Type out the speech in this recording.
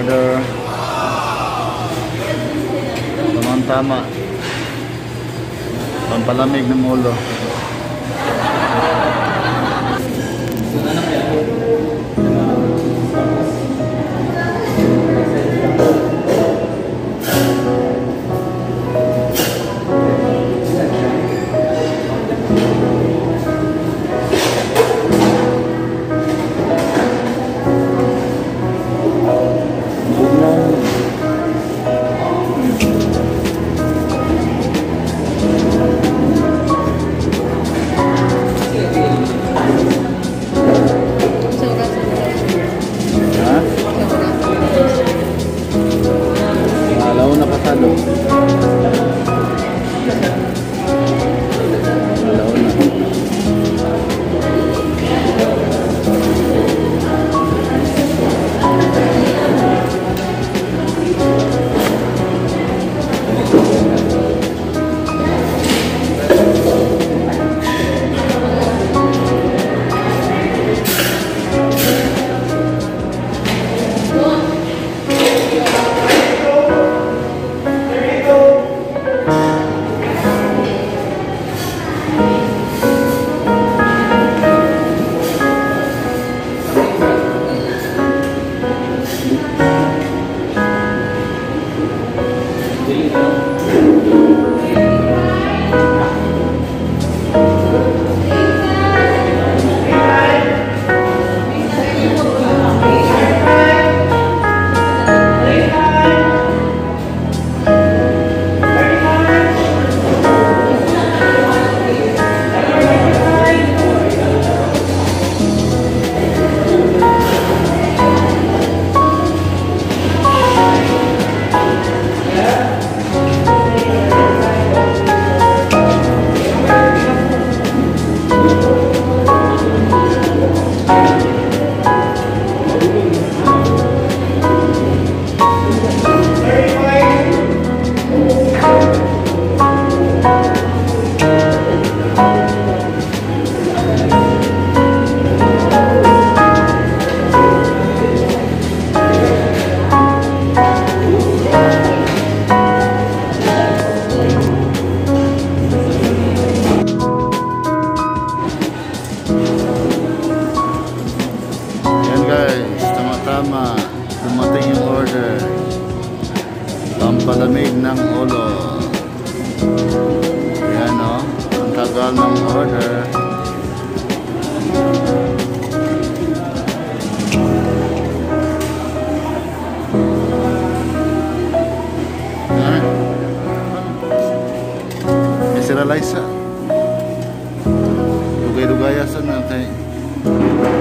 order. Tamang tama. Pampalamig ng ulo. Tama-tama. Dumating yung order. Pampalamig ng ulo. Yan o. Ang tagal ng order. Ha? Eh, sila Liza. Dugay-dugaya sa natin.